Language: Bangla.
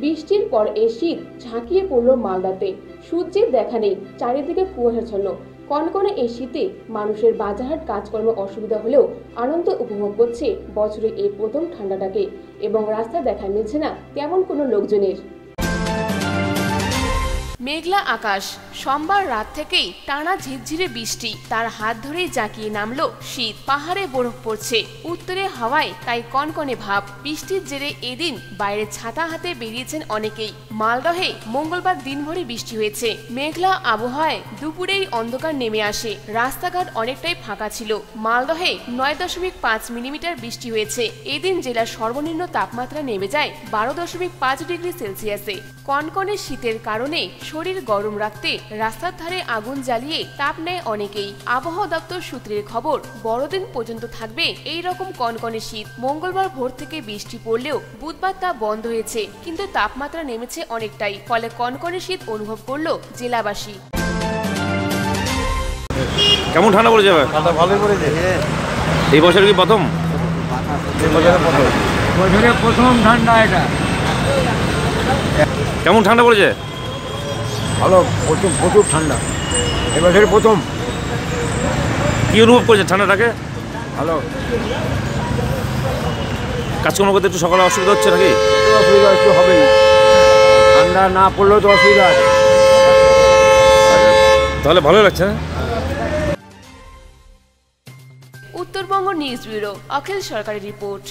বৃষ্টির পর এ শীত ঝাঁকিয়ে পড়ল মালদাতে। সূর্যের দেখা নেই, চারিদিকে কুয়াশাচ্ছন্ন কনকনে এই শীতে মানুষের বাজারহাট কাজকর্ম অসুবিধা হলেও আনন্দ উপভোগ করছে বছরের এই প্রথম ঠান্ডাটাকে। এবং রাস্তা দেখা মিলছে না তেমন কোনো লোকজনের। মেঘলা আকাশ। সোমবার রাত থেকেই টানা ঝিরঝিরে বৃষ্টি। তার হাত ধরেই জাঁকিয়ে নামলো শীত। পাহাড়ে বরফ পড়ছে। উত্তরে হাওয়ায় তাই কনকনে ভাব। বৃষ্টির জেরে এদিন বাইরে ছাতা হাতে বেরিয়েছেন অনেকেই। মালদহে মঙ্গলবার দিনভরে বৃষ্টি হয়েছে। মেঘলা আবহাওয়ায় দুপুরেই অন্ধকার নেমে আসে। রাস্তাঘাট অনেকটাই ফাঁকা ছিল। মালদহে নয় দশমিক পাঁচ মিলিমিটার বৃষ্টি হয়েছে। এদিন জেলার সর্বনিম্ন তাপমাত্রা নেমে যায় বারো দশমিক পাঁচ ডিগ্রি সেলসিয়াসে। কনকনে শীতের কারণে শরীর গরম রাখতে রাস্তার ধারে আগুন জ্বালিয়ে তাপ নেয় অনেকেই। আবহাওয়া দপ্তর সূত্রের খবর বড়দিন পর্যন্ত থাকবে এই রকম কনকনে শীত। মঙ্গলবার ভোর থেকে বৃষ্টি পড়লেও বুধবার তা বন্ধ হয়েছে কিন্তু তাপমাত্রা নেমেছে অনেকটাই ফলে কনকনে শীত অনুভব করল জেলাবাসী। কেমন ঠান্ডা পড়ে যাবে ঠান্ডা ভালোই পড়েছে। এই বছর কি প্রথম? প্রথম। বছরে প্রথম ঠান্ডা এটা। কেমন ঠান্ডা পড়েছে? ভালো প্রচুর প্রচুর ঠান্ডা। এবছরে প্রথম। কি অনুভব করছে ঠান্ডাটাকে? ভালো। কাজকর্ম করতে একটু সকালে অসুবিধা হচ্ছে নাকি? অসুবিধা একটু হবেই। ঠান্ডা না পড়লেও তো অসুবিধা আছে। তাহলে ভালো লাগছে না উত্তরবঙ্গ নিউজ ব্যুরো অখিল সরকারি রিপোর্ট।